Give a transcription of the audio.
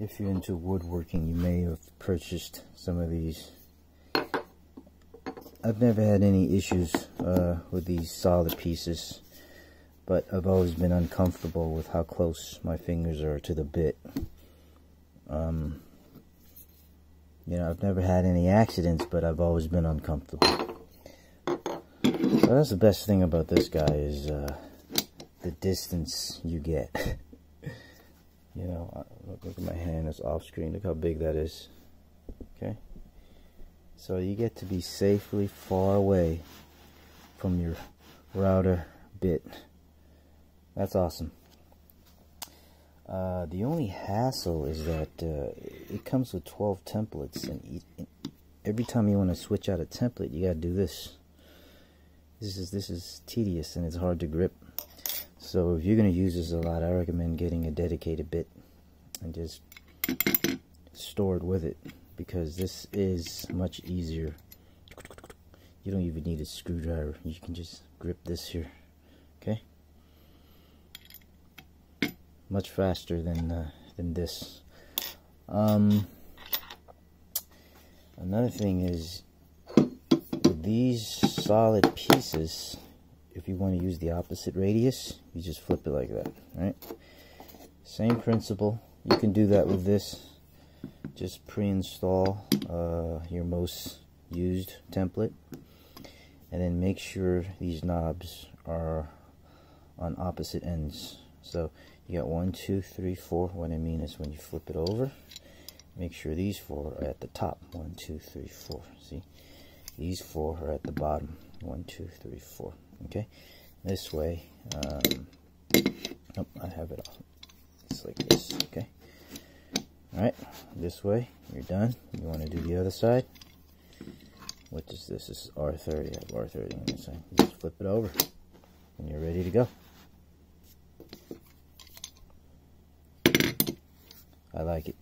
if you're into woodworking, you may have purchased some of these. I've never had any issues uh, with these solid pieces, but I've always been uncomfortable with how close my fingers are to the bit. Um, you know, I've never had any accidents, but I've always been uncomfortable. So that's the best thing about this guy is uh, the distance you get. you know, look at my hand, it's off screen. Look how big that is. Okay. So you get to be safely far away from your router bit. That's awesome. Uh, the only hassle is that uh, it comes with 12 templates, and every time you want to switch out a template, you gotta do this. This is this is tedious and it's hard to grip. So if you're gonna use this a lot, I recommend getting a dedicated bit and just store it with it because this is much easier. You don't even need a screwdriver. You can just grip this here. Okay much faster than uh, than this. Um, another thing is these solid pieces. If you want to use the opposite radius, you just flip it like that, right? Same principle. You can do that with this. Just pre-install uh, your most used template, and then make sure these knobs are on opposite ends. So you got one, two, three, four. What I mean is when you flip it over, make sure these four are at the top. One, two, three, four. See? These four are at the bottom. One, two, three, four. Okay? This way, um, oh, I have it all. It's like this, okay? Alright, this way, you're done. You want to do the other side. What is this? This is R30. I have R30 on this side. Just flip it over, and you're ready to go. I like it.